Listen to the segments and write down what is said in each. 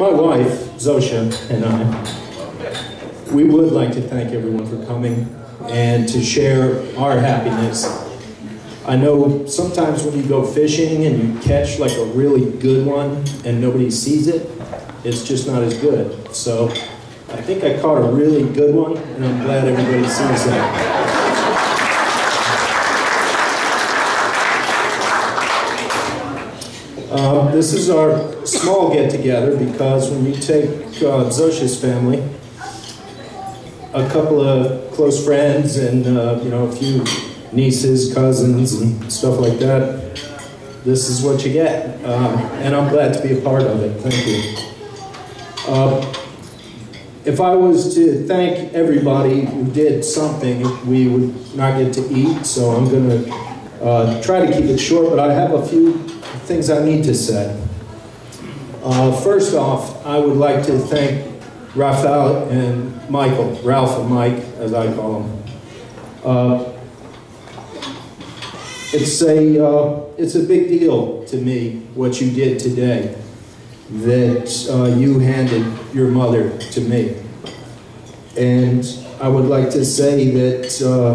my wife, Zosha, and I, we would like to thank everyone for coming and to share our happiness. I know sometimes when you go fishing and you catch like a really good one and nobody sees it, it's just not as good. So I think I caught a really good one and I'm glad everybody sees that. Um, this is our small get-together because when you take uh, Zosha's family, a couple of close friends and uh, you know a few nieces, cousins, and stuff like that, this is what you get. Um, and I'm glad to be a part of it. Thank you. Uh, if I was to thank everybody who did something, we would not get to eat. So I'm going to uh, try to keep it short, but I have a few things I need to say. Uh, first off, I would like to thank Raphael and Michael, Ralph and Mike, as I call them. Uh, it's a uh, it's a big deal to me what you did today. That uh, you handed your mother to me, and I would like to say that uh,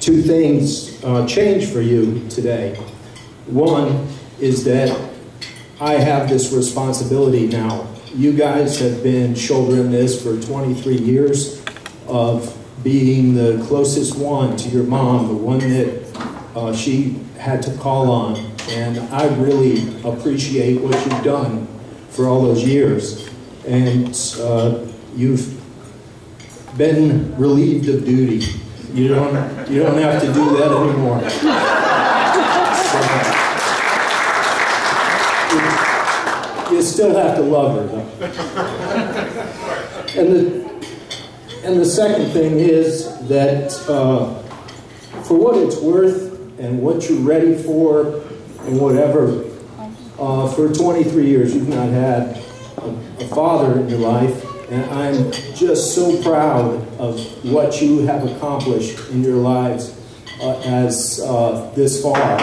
two things uh, changed for you today. One is that I have this responsibility now. You guys have been shouldering this for 23 years of being the closest one to your mom, the one that uh, she had to call on. And I really appreciate what you've done for all those years. And uh, you've been relieved of duty. You don't, you don't have to do that anymore. So, you, you still have to love her, though. And the, and the second thing is that uh, for what it's worth and what you're ready for and whatever, uh, for 23 years you've not had a, a father in your life. And I'm just so proud of what you have accomplished in your lives uh, as uh, this far.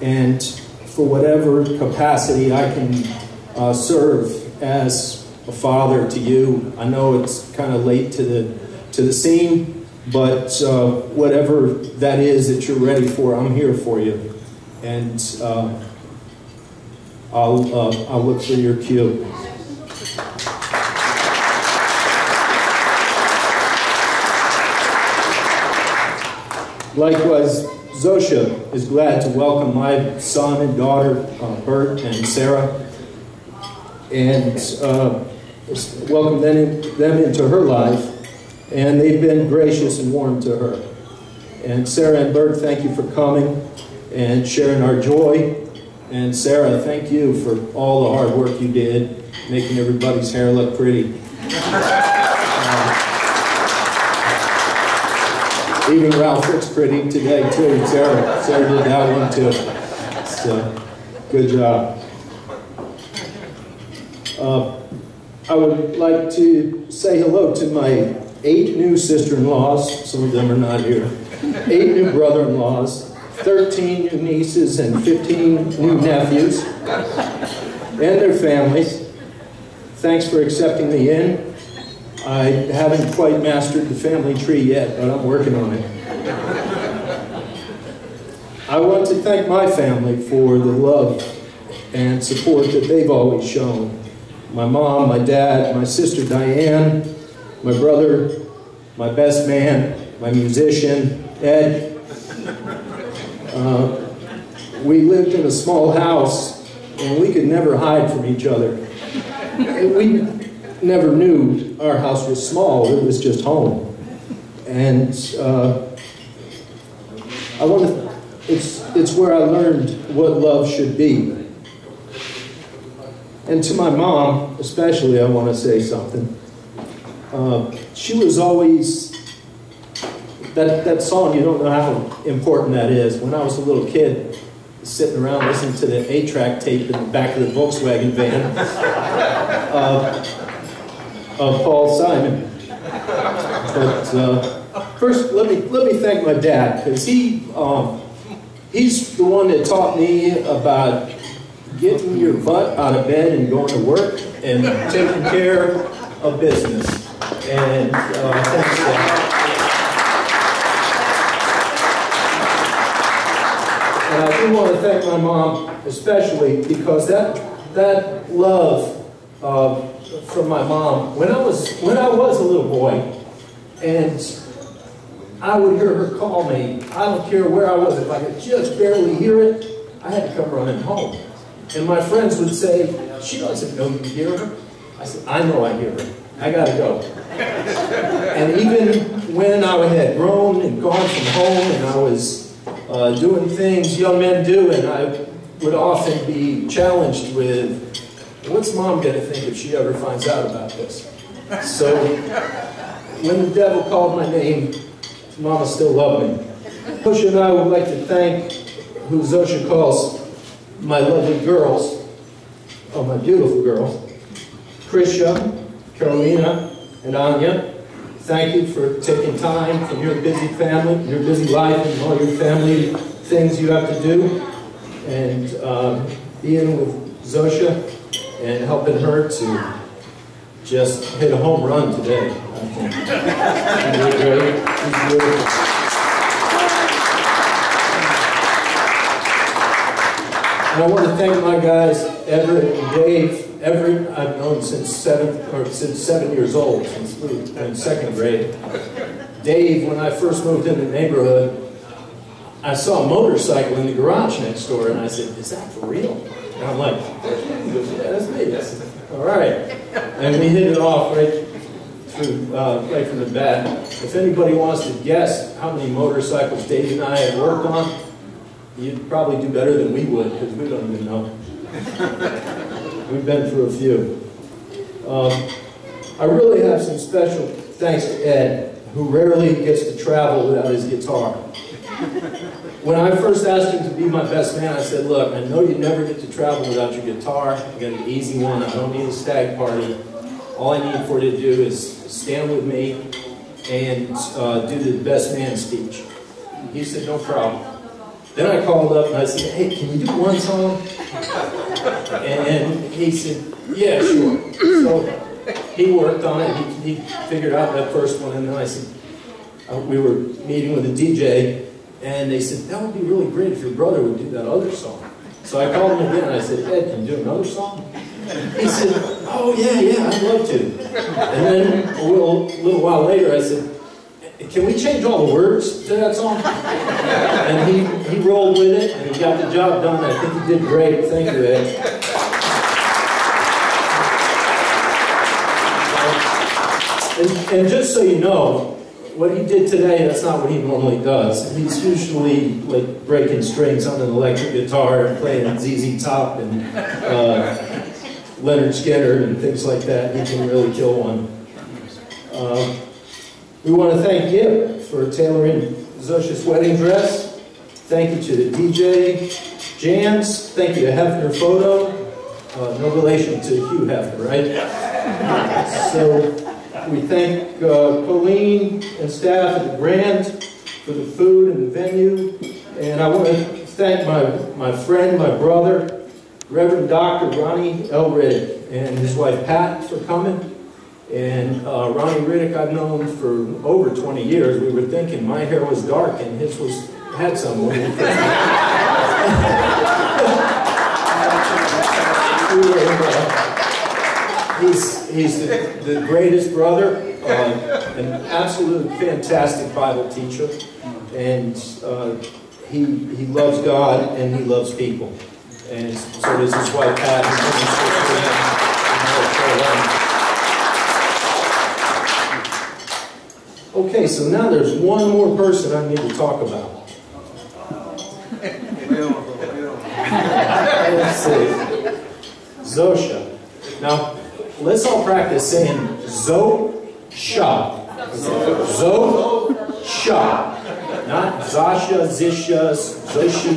And for whatever capacity I can uh, serve as a father to you, I know it's kind of late to the to the scene, but uh, whatever that is that you're ready for, I'm here for you, and uh, I'll uh, I'll look for your cue. Likewise, Zosha is glad to welcome my son and daughter, uh, Bert and Sarah, and uh, welcome them, in, them into her life. And they've been gracious and warm to her. And Sarah and Bert, thank you for coming and sharing our joy. And Sarah, thank you for all the hard work you did, making everybody's hair look pretty. Even Ralph looks pretty today too. Sarah, Sarah did that one too. So, good job. Uh, I would like to say hello to my eight new sister-in-laws. Some of them are not here. Eight new brother-in-laws, 13 new nieces, and 15 new nephews, and their families. Thanks for accepting me in. I haven't quite mastered the family tree yet, but I'm working on it. I want to thank my family for the love and support that they've always shown. My mom, my dad, my sister Diane, my brother, my best man, my musician, Ed. Uh, we lived in a small house and we could never hide from each other. We never knew our house was small, it was just home. And uh, I want to, it's, it's where I learned what love should be. And to my mom, especially, I want to say something. Uh, she was always, that, that song, you don't know how important that is. When I was a little kid, sitting around listening to the 8-track tape in the back of the Volkswagen van, uh, of Paul Simon. But uh, first, let me let me thank my dad because he um, he's the one that taught me about getting your butt out of bed and going to work and taking care of business. And uh, thanks, Dad. And I do want to thank my mom especially because that that love uh, from my mom when I was when I was a little boy, and I would hear her call me. I don't care where I was, if I could just barely hear it, I had to come running home. And my friends would say, "She doesn't know you hear her." I said, "I know I hear her. I gotta go." and even when I had grown and gone from home, and I was uh, doing things young men do, and I would often be challenged with, what's mom to think if she ever finds out about this? So when the devil called my name, mama still loved me. Pusha and I would like to thank who Zosha calls my lovely girls, oh, my beautiful girls, Krisha, Carolina, and Anya. Thank you for taking time from your busy family, your busy life, and all your family things you have to do, and um, being with Zosha and helping her to just hit a home run today. I think. She did great. She's beautiful. And I want to thank my guys, Everett and Dave. Everett, I've known since seven or since seven years old, since we were in second grade. Dave, when I first moved in the neighborhood, I saw a motorcycle in the garage next door, and I said, "Is that for real?" And I'm like, "Yeah, that's me." I said, "All right," and we hit it off right through, uh, right from the bat. If anybody wants to guess how many motorcycles Dave and I have worked on, you'd probably do better than we would because we don't even know. We've been through a few. Um, I really have some special thanks to Ed, who rarely gets to travel without his guitar. When I first asked him to be my best man, I said, look, I know you never get to travel without your guitar. I got an easy one. I don't need a stag party. All I need for you to do is stand with me and uh, do the best man speech. He said, no problem. Then I called up and I said, hey, can you do one song? And he said, yeah, sure. So he worked on it. He, he figured out that first one. And then I said, uh, we were meeting with a DJ and they said, that would be really great if your brother would do that other song. So I called him again and I said, Ed, can you do another song? He said, oh yeah, yeah, I'd love to. And then a little, little while later I said, can we change all the words to that song? And he, he rolled with it and he got the job done. I think he did great. Thank you, Ed. And, and just so you know, what he did today, that's not what he normally does. He's usually like breaking strings on an electric guitar and playing ZZ Top and uh, Lynyrd Skynyrd and things like that. He can really kill one. Um, we want to thank Gib for tailoring Zosha's wedding dress. Thank you to the DJ, Jans. Thank you to Hefner Photo. Uh, no relation to Hugh Hefner, right? So we thank uh, Colleen and staff at the Grand for the food and the venue. And I want to thank my, my friend, my brother, Reverend Dr. Ronnie Elred and his wife Pat for coming. And uh, Ronnie Riddick I've known for over 20 years. We were thinking my hair was dark and his was had some. we uh, he's he's the, the greatest brother, uh, an absolute fantastic Bible teacher, and uh, he he loves God and he loves people, and so does his wife Pat. Okay, so now there's one more person I need to talk about. Let's see. Zosha. Now, let's all practice saying Zosha. Zosha. Zo Not Zasha, Zisha, Zoshi,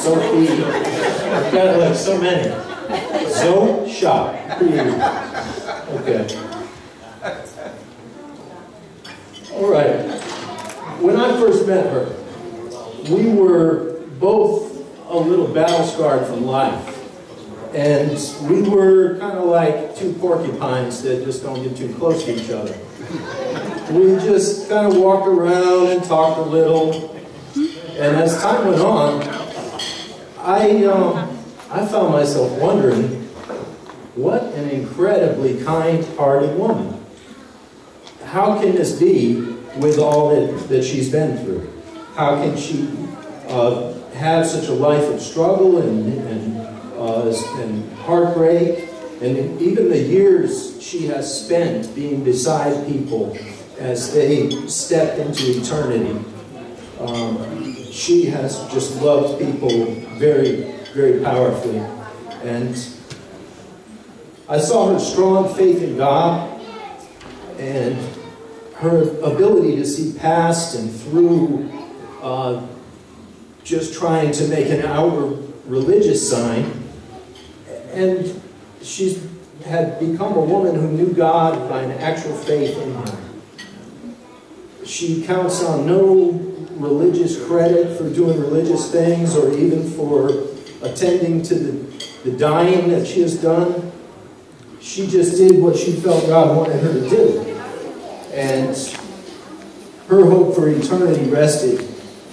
Sophie. I've got like so many. Zosha. Okay. All right. When I first met her, we were both a little battle scarred from life. And we were kind of like two porcupines that just don't get too close to each other. We just kind of walked around and talked a little. And as time went on, I, um, I found myself wondering, what an incredibly kind-hearted woman. How can this be with all that, that she's been through? How can she uh, have such a life of struggle and, and, uh, and heartbreak, and even the years she has spent being beside people as they stepped into eternity. Um, she has just loved people very, very powerfully. And I saw her strong faith in God and her ability to see past and through uh, just trying to make an outward religious sign. And she's had become a woman who knew God by an actual faith in Him. She counts on no religious credit for doing religious things or even for attending to the, the dying that she has done. She just did what she felt God wanted her to do. And her hope for eternity rested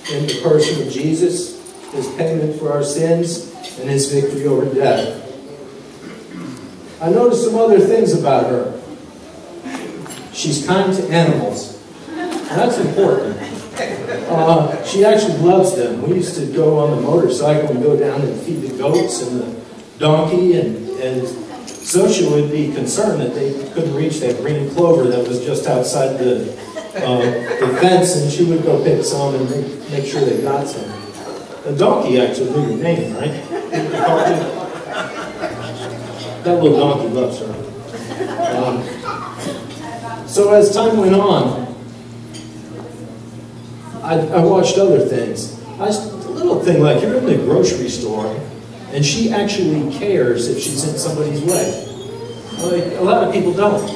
in the person of Jesus, his payment for our sins, and his victory over death. I noticed some other things about her. She's kind to animals. That's important. Uh, she actually loves them. We used to go on the motorcycle and go down and feed the goats and the donkey, and, and Zosha would be concerned that they couldn't reach that green clover that was just outside the, uh, the fence, and she would go pick some and make, make sure they got some. The donkey actually knew your name, right? That little donkey loves her. Um, so as time went on, I, I watched other things. I, a little thing like you're in the grocery store, and she actually cares if she's in somebody's way. Like, a lot of people don't.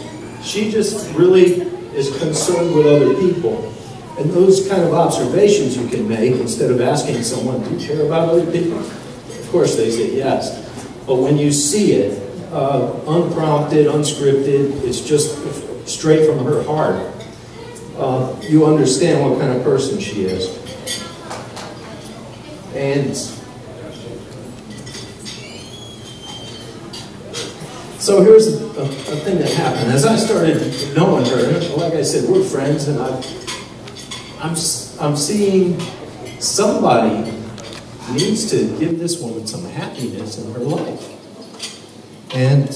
She just really is concerned with other people. And those kind of observations you can make instead of asking someone, do you care about other people? Of course they say yes. But when you see it, uh, unprompted, unscripted, it's just straight from her heart uh, you understand what kind of person she is. And so here's a, a, thing that happened. As I started knowing her, like I said, we're friends, and i I'm, I'm seeing somebody needs to give this woman some happiness in her life. And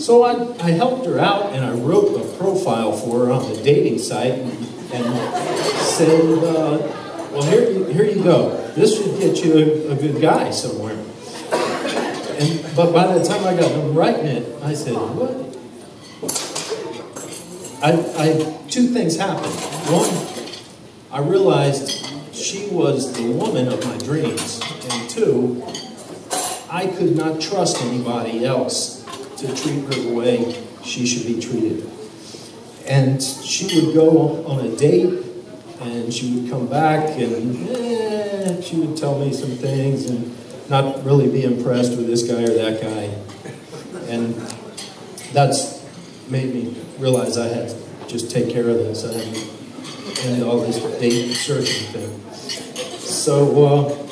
so I, I helped her out and I wrote a profile for her on the dating site and, and said, uh, well, here, here you go. This should get you a, a good guy somewhere. And, but by the time I got done writing it, I said, what? I, I, two things happened. One, I realized she was the woman of my dreams. And two, I could not trust anybody else to treat her the way she should be treated. And she would go on a date and she would come back and eh, she would tell me some things and not really be impressed with this guy or that guy. And that's made me realize I had to just take care of this. I had end all this date searching thing. So, uh,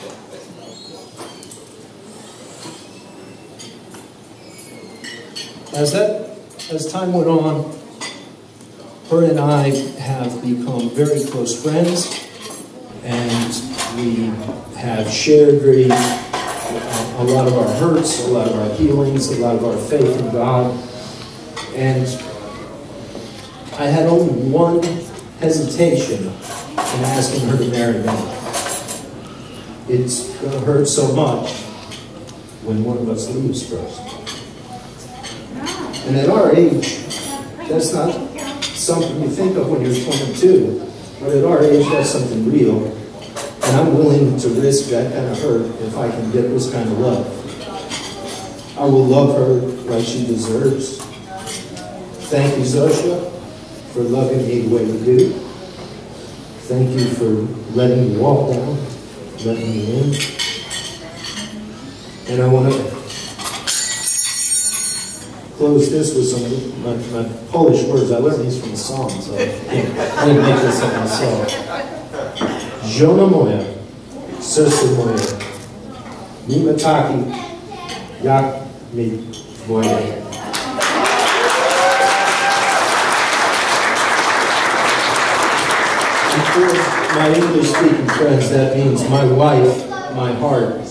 As that, as time went on, her and I have become very close friends, and we have shared very a lot of our hurts, a lot of our healings, a lot of our faith in God. And I had only one hesitation in asking her to marry me. It's going to hurt so much when one of us leaves first. And at our age, that's not something you think of when you're 22. But at our age, that's something real. And I'm willing to risk that kind of hurt if I can get this kind of love. I will love her like she deserves. Thank you, Zosha, for loving me the way you do. Thank you for letting me walk down, letting me in. And I want to close this with some my, my Polish words. I learned these from the Psalms. So I didn't make this up myself. Moja, moje, jak mi. For my English speaking friends, that means my wife, my heart.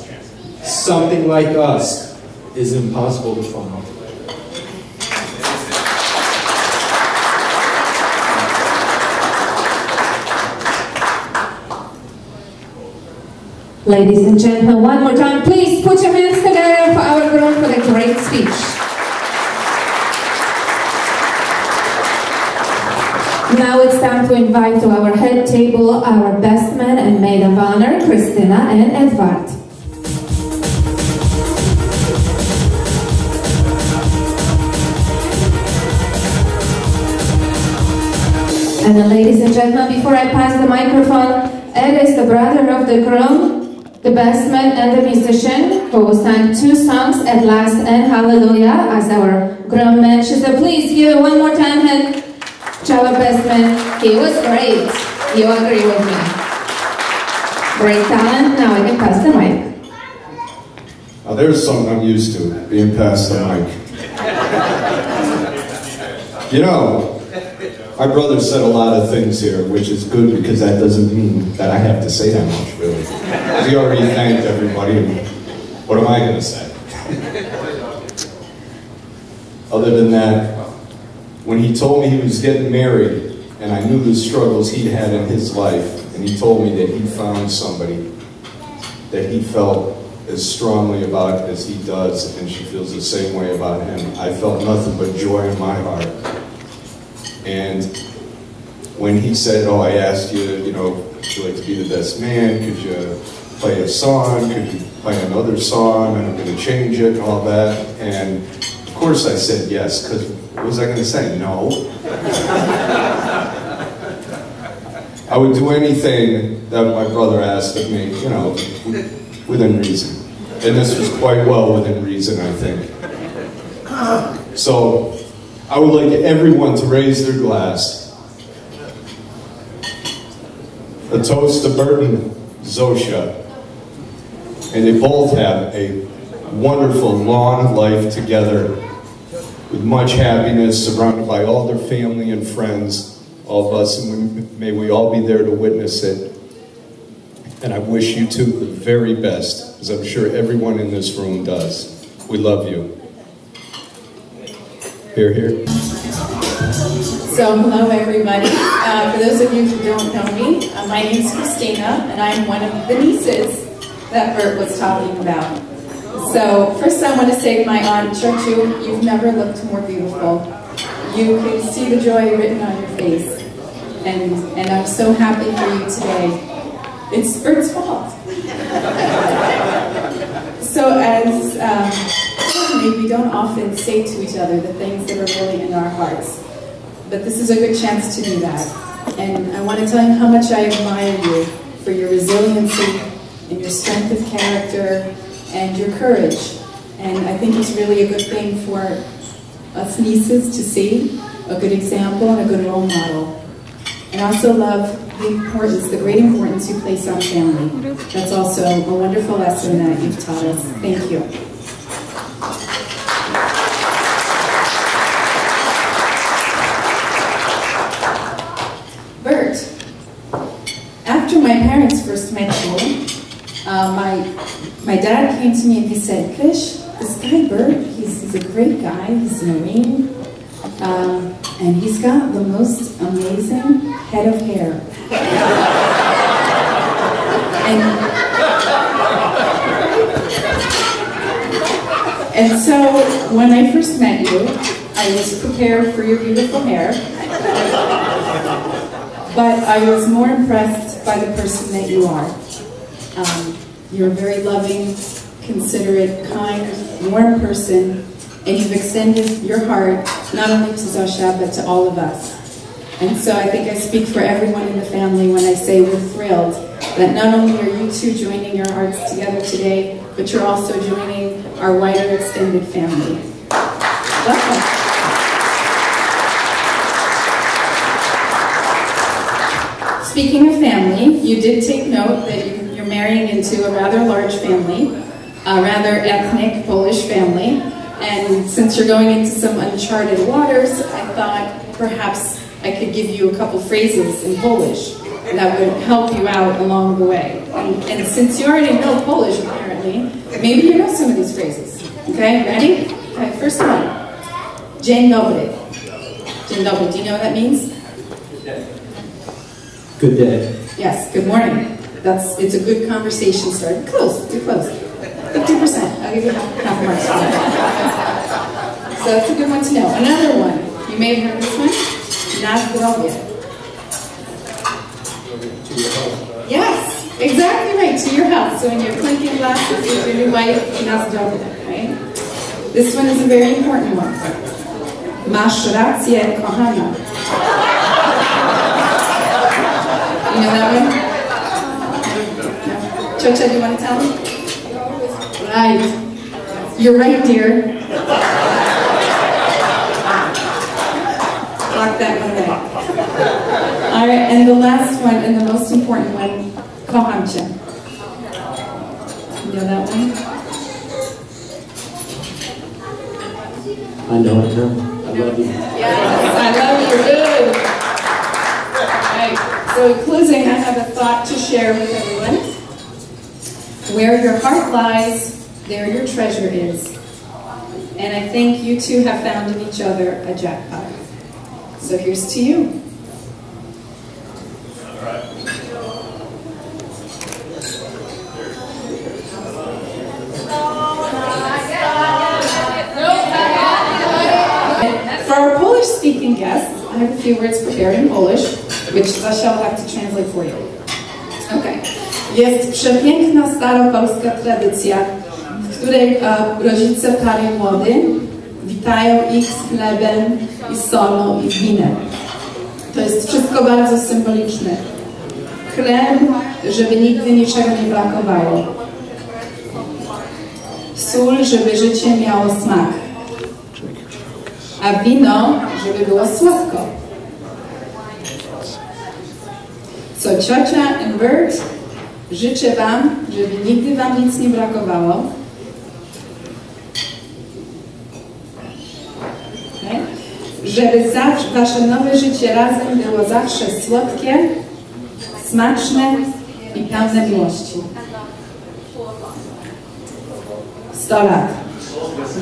Something like us is impossible to find. Ladies and gentlemen, one more time, please put your hands together for our groom for the great speech. Now it's time to invite to our head table our best man and maid of honor, Christina and Edvard. And ladies and gentlemen, before I pass the microphone, Ed is the brother of the groom, the best man and the musician who sang two songs at last and hallelujah as our groom mentioned. So please give it one more time and our best man. He was great. You agree with me. Great talent. Now I can pass the mic. Now there's something I'm used to, being passed the mic. you know, my brother said a lot of things here, which is good because that doesn't mean that I have to say that much, He already thanked everybody, what am I going to say? Other than that, when he told me he was getting married, and I knew the struggles he'd had in his life, and he told me that he found somebody that he felt as strongly about as he does, and she feels the same way about him, I felt nothing but joy in my heart. And when he said, oh, I asked you, you know, would you like to be the best man? Could you play a song? Could you play another song? And I'm going to change it and all that. And of course I said yes, because what was I going to say? No. I would do anything that my brother asked of me, you know, within reason. And this was quite well within reason, I think. So, I would like everyone to raise their glass. A toast to Burton Zosha. And they both have a wonderful, long life together with much happiness, surrounded by all their family and friends, all of us, and we, may we all be there to witness it. And I wish you two the very best, as I'm sure everyone in this room does. We love you. Here, here. So, hello everybody. Uh, for those of you who don't know me, uh, my name is Christina, and I'm one of the nieces that Bert was talking about. So, first I want to say to my aunt Churchu, you've never looked more beautiful. You can see the joy written on your face, and and I'm so happy for you today. It's Bert's fault. so, as um, we don't often say to each other the things that are really in our hearts. But this is a good chance to do that. And I want to tell you how much I admire you for your resiliency and your strength of character and your courage. And I think it's really a good thing for us nieces to see, a good example and a good role model. And I also love the importance, the great importance you place on family. That's also a wonderful lesson that you've taught us. Thank you. Bert, after my parents first met you, uh, my, my dad came to me and he said, Kish, this guy Bert, he's, he's a great guy, he's Marine, um, and he's got the most amazing head of hair. and, and so when I first met you, I was prepared for your beautiful hair. But I was more impressed by the person that you are. Um, you're very loving, considerate, kind, warm person, and you've extended your heart not only to Zosha, but to all of us. And so I think I speak for everyone in the family when I say we're thrilled that not only are you two joining your hearts together today, but you're also joining our wider extended family. Welcome. Speaking of family, you did take note that you're marrying into a rather large family, a rather ethnic Polish family, and since you're going into some uncharted waters, I thought perhaps I could give you a couple phrases in Polish that would help you out along the way. And, and since you already know Polish, apparently, maybe you know some of these phrases. Okay, ready? Okay, first one. Dzień dobry. Dzień dobry. Do you know what that means? Good day. Yes, good morning. That's it's a good conversation starter. Close, you're close. 50%. I'll give you half, half marks. So that's a good one to know. Another one. You may have heard this one. Na zdrowie. Yes, exactly right. To your health. So when you're clinking glasses with your new wife, na zdrowie, right? This one is a very important one. Masz rację, kochana. You know that one? Ciocia, do you want to tell them? Right. You're right, dear. Lock that one away. All right, and the last one, and the most important one, kocham cię. You know that one? I know it now. I love you. Yes, I love you. Good. Right. So in closing, I have a thought to share with everyone. Where your heart lies, there your treasure is. And I think you two have found in each other a jackpot. So here's to you. For our Polish speaking guests, I have a few words prepared in Polish, which Zosia will have to translate for you. Okay. Jest przepiękna staropolska tradycja, w której e, rodzice pary młody witają ich z chlebem i solą i winem. To jest wszystko bardzo symboliczne. Chleb, żeby nigdy niczego nie brakowało. Sól, żeby życie miało smak a wino, żeby było słodko. So ciocia and Bert, życzę Wam, żeby nigdy Wam nic nie brakowało. Żeby zawsze, Wasze nowe życie razem było zawsze słodkie, smaczne i pełne miłości. 100 lat.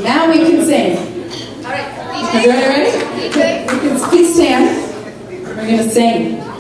Now we can sing. Are you ready? You can please stand. We're going to sing.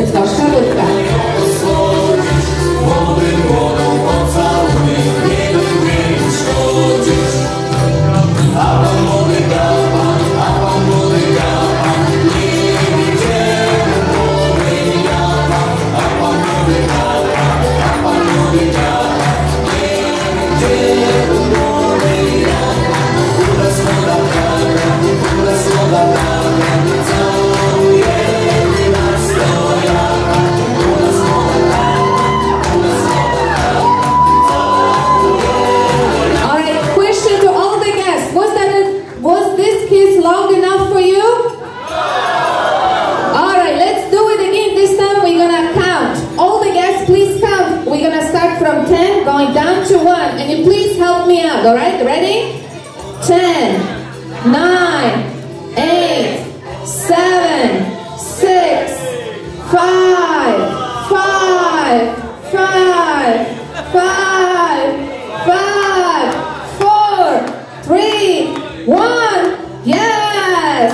It's Budka. nam. 10, going down to 1. And you please help me out, alright? Ready? 10, 9, 8, 7, 6, 5, 5, 5, 5, 5, 4, 3, 1. Yes!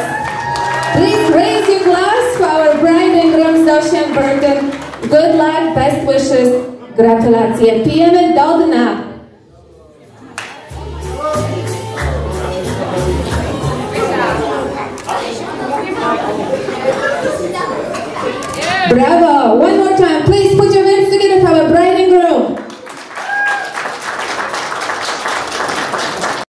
Please raise your glass for our bride and groom Zosia and Burton. Good luck, best wishes, Gratulacje. Pijemy do dna. Bravo. One more time. Please put your hands together for our bride and groom.